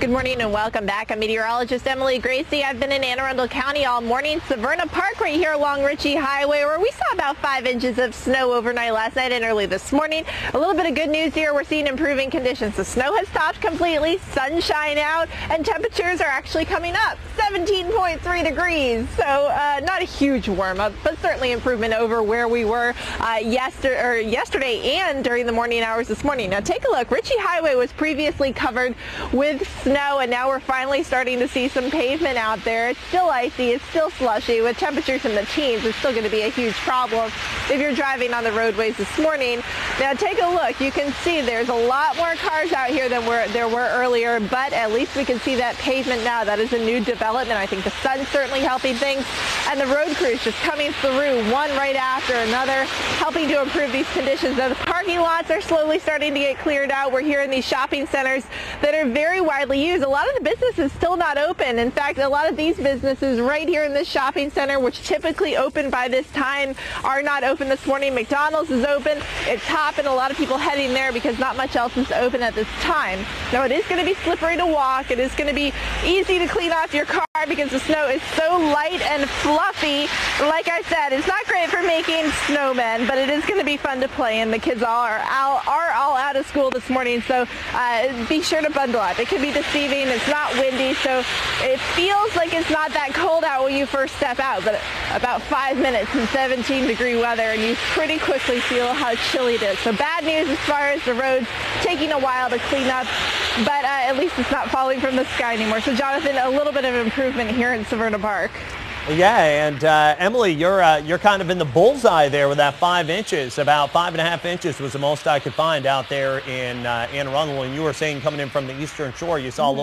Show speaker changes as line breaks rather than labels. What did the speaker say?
Good morning and welcome back. I'm meteorologist Emily Gracie. I've been in Anne Arundel County all morning. Severna Park right here along Ritchie Highway where we saw about five inches of snow overnight last night and early this morning. A little bit of good news here. We're seeing improving conditions. The snow has stopped completely, sunshine out, and temperatures are actually coming up. 17.3 degrees. So uh, not a huge warm up, but certainly improvement over where we were uh, yester yesterday and during the morning hours this morning. Now take a look. Ritchie Highway was previously covered with snow and now we're finally starting to see some pavement out there. It's still icy, it's still slushy with temperatures in the teens. It's still going to be a huge problem if you're driving on the roadways this morning. Now take a look. You can see there's a lot more cars out here than were, there were earlier, but at least we can see that pavement now. That is a new development. I think the sun's certainly helping things and the road crews just coming through one right after another, helping to improve these conditions. Now the parking lots are slowly starting to get cleared out. We're here in these shopping centers that are very widely used. A lot of the businesses still not open. In fact, a lot of these businesses right here in this shopping center, which typically open by this time, are not open this morning. McDonald's is open. It's hot, and A lot of people heading there because not much else is open at this time. Now, it is going to be slippery to walk. It is going to be easy to clean off your car because the snow is so light and fluffy. Like I said, it's not great for making snowmen, but it is going to be fun to play in. The kids all are, all, are all out of school this morning, so uh, be sure to bundle up. It can be deceiving. It's not windy, so it feels like it's not that cold out when you first step out, but about five minutes in 17 degree weather, and you pretty quickly feel how chilly it is. So bad news as far as the roads taking a while to clean up, but uh, at least it's not falling from the sky anymore. So Jonathan, a little bit of improvement here in Severna Park.
Yeah, and uh, Emily, you're uh, you're kind of in the bullseye there with that five inches. About five and a half inches was the most I could find out there in uh, Anne Arundel. And you were saying coming in from the Eastern Shore, you saw a little.